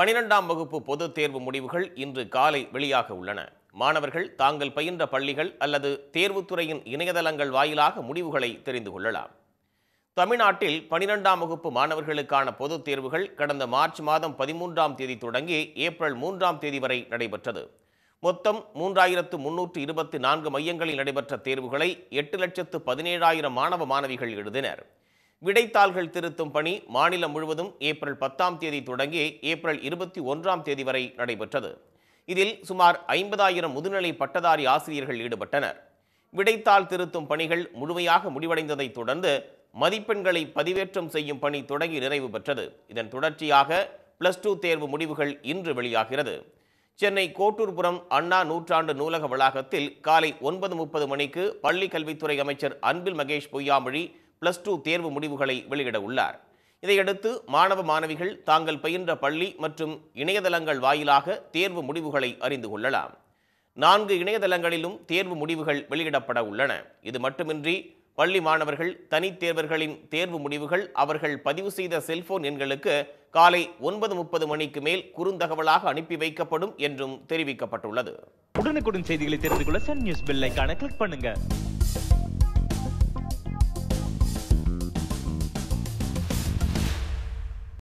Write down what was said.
பனிரெண்டாம் வகுப்பு பொதுத் தேர்வு முடிவுகள் இன்று காலை வெளியாக உள்ளன. மாணவர்கள் தாங்கள் பயின்ற பள்ளிகள் அல்லது தேர்வுத்துறையின் இணையதளங்கள் வாயிலாக முடிவுகளை தெரிந்து கொள்ளலாம். தமிழ்நாட்டில் பனிரெண்டாம் வகுப்பு மாணவர்களுக்கான பொதுத் தேர்வுகள் கடந்த மார்ச் மாதம் பதிமூன்றாம் தேதி தொடங்கி ஏப்ரல் மூன்றாம் தேதி வரை நடைபெற்றது. மொத்தம் மூன்றாயிரத்து முன்னூற்று இருபத்தி நான்கு மையங்களில் நடைபெற்ற தேர்வுகளை எட்டு லட்சத்து பதினேழாயிரம் மாணவ மாணவிகள் எழுதினர். விடைத்தாள்கள் திருத்தும் பணி மாநிலம் முழுவதும் ஏப்ரல் பத்தாம் தேதி தொடங்கி ஏப்ரல் இருபத்தி ஒன்றாம் தேதி வரை நடைபெற்றது. இதில் சுமார் ஐம்பதாயிரம் முதுநிலை பட்டதாரி ஆசிரியர்கள் ஈடுபட்டனர். விடைத்தாள் திருத்தும் பணிகள் முழுமையாக முடிவடைந்ததைத் தொடர்ந்து மதிப்பெண்களை பதிவேற்றம் செய்யும் பணி தொடங்கி நிறைவு பெற்றது. இதன் தொடர்ச்சியாக பிளஸ் டூ தேர்வு முடிவுகள் இன்று வெளியாகிறது. சென்னை கோட்டூர்புரம் அண்ணா நூற்றாண்டு நூலக வளாகத்தில் காலை ஒன்பது முப்பது மணிக்கு பள்ளி கல்வித்துறை அமைச்சர் அன்பில் மகேஷ் பொய்யாமொழி பிளஸ் டூ தேர்வு முடிவுகளை வெளியிட உள்ளார். இதையடுத்து மாணவ மாணவிகள் தாங்கள் பயின்ற பள்ளி மற்றும் இணையதளங்கள் வாயிலாக தேர்வு முடிவுகளை அறிந்து கொள்ளலாம். நான்கு இணையதளங்களிலும் தேர்வு முடிவுகள் வெளியிடப்பட உள்ளன. இது மட்டுமின்றி பள்ளி மாணவர்கள் தனித்தேர்வர்களின் தேர்வு முடிவுகள் அவர்கள் பதிவு செய்த செல்போன் எண்களுக்கு காலை ஒன்பது முப்பது மணிக்கு மேல் குறுந்தகவலாக அனுப்பி வைக்கப்படும் என்றும் தெரிவிக்கப்பட்டுள்ளது. உடனுக்குடன் செய்திகளை தெரிந்து கொள்ள சன் நியூஸ் பெல்லைக்கான கிளிக் பண்ணுங்க.